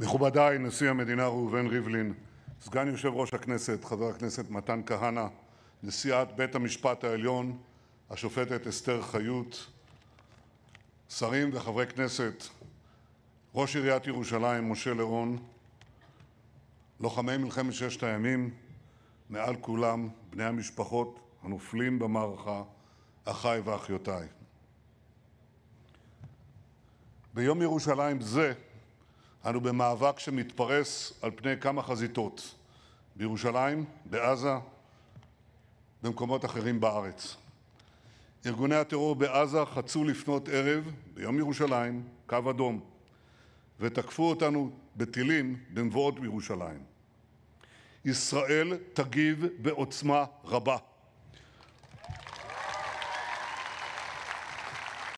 מכובדיי, נשיא המדינה ראובן ריבלין, סגן יושב ראש הכנסת חבר הכנסת מתן כהנא, נשיאת בית המשפט העליון השופטת אסתר חיות, שרים וחברי כנסת, ראש עיריית ירושלים משה לירון, לוחמי מלחמת ששת הימים, מעל כולם בני המשפחות הנופלים במערכה, אחיי ואחיותיי. ביום ירושלים זה אנו במאבק שמתפרס על פני כמה חזיתות, בירושלים, בעזה, במקומות אחרים בארץ. ארגוני הטרור בעזה חצו לפנות ערב, ביום ירושלים, קו אדום, ותקפו אותנו בטילים במבואות בירושלים. ישראל תגיב בעוצמה רבה.